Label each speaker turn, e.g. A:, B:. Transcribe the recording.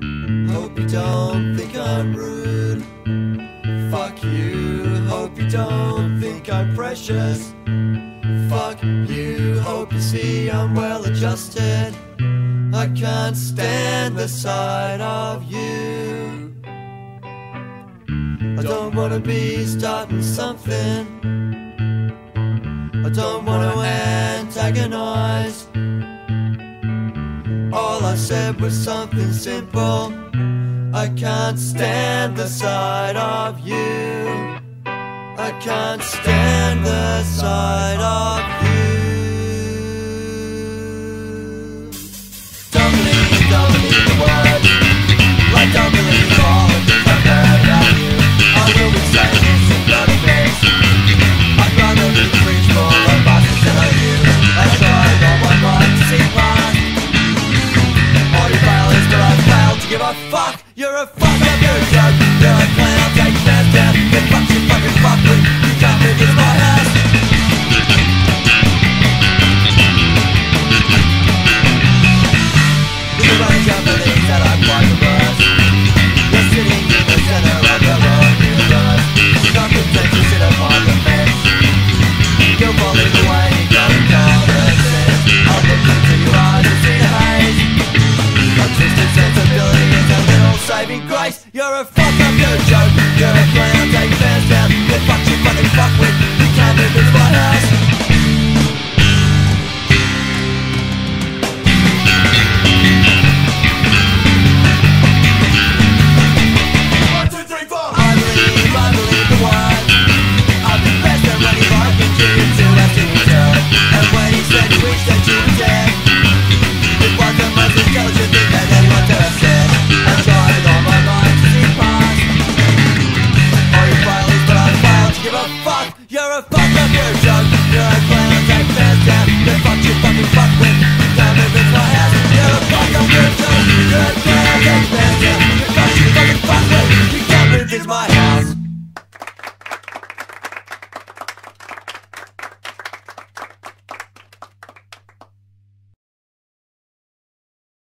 A: Hope you don't think I'm rude. Fuck you. Hope you don't think I'm precious. Fuck you. Hope you see I'm well adjusted. I can't stand the sight of you. I don't wanna be starting something. I don't wanna antagonize. Said was something simple. I can't stand the sight of you. I can't stand the sight of you. Fuck. You're a fuck up, grace You're a fuck up, you're a joke. You're a clown, take fans down,